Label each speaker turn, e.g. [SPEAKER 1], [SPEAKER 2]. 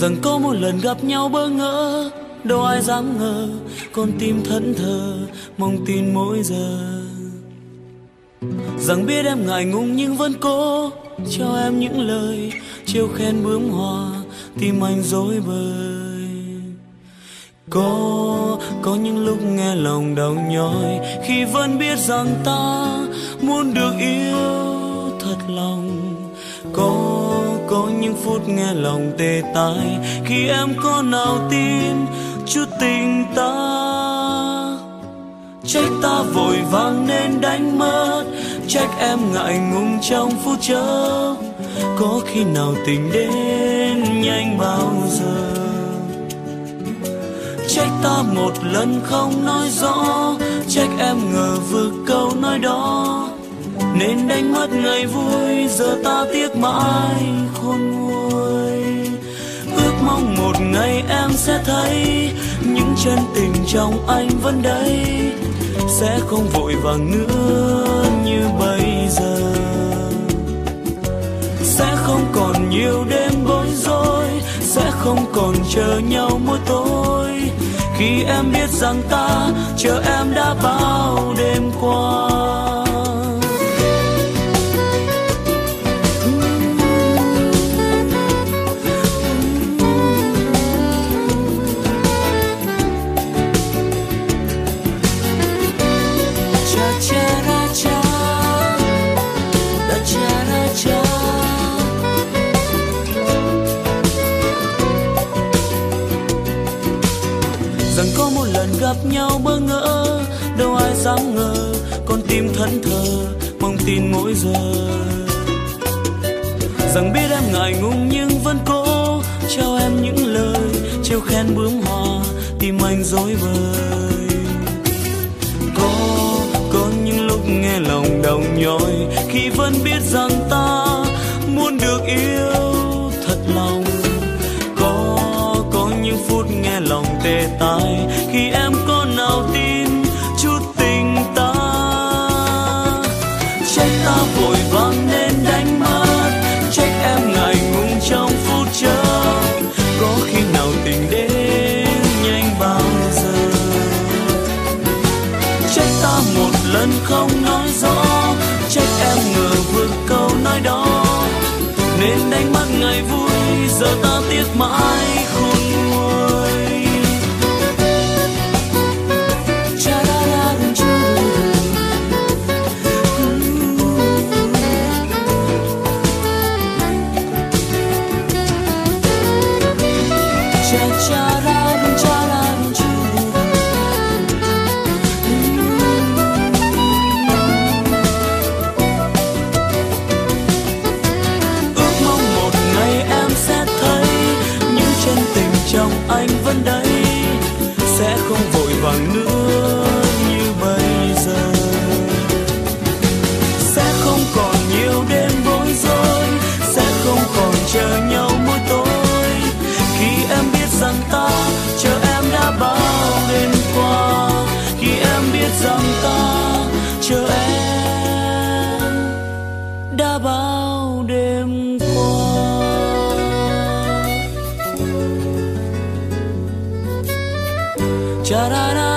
[SPEAKER 1] rằng có một lần gặp nhau bơ ngỡ, đâu ai dám ngờ, con tim thẫn thờ, mong tin mỗi giờ. Rằng biết em ngại ngùng nhưng vẫn cố cho em những lời trêu khen bướm hoa tim anh dối bời. Có có những lúc nghe lòng đau nhói, khi vẫn biết rằng ta muốn được yêu thật lòng. Có những phút nghe lòng tê tái. Khi em có nào tin, chút tình ta, trách ta vội vàng nên đánh mất. Trách em ngại ngùng trong phút chốc, có khi nào tình đến nhanh bao giờ? Trách ta một lần không nói rõ, trách em ngờ vực câu nói đó. Nên đánh mất ngày vui, giờ ta tiếc mãi. Ngày em sẽ thấy những chân tình trong anh vẫn đây, sẽ không vội vàng nữa như bây giờ. Sẽ không còn nhiều đêm bối rối, sẽ không còn chờ nhau mỗi tối. Khi em biết rằng ta, chờ em đã bao đêm qua. Rằng có một lần gặp nhau bơ ngỡ, đâu ai dám ngờ, con tim thẫn thờ, mong tin mỗi giờ. Rằng biết em ngại ngùng nhưng vẫn cố trao em những lời, trêu khen bướm hoa tim anh dối bời. Có có những lúc nghe lòng đau nhói, khi vẫn biết rằng nên đánh mất ngày vui giờ ta tiếc mãi khôn Cha-da-da.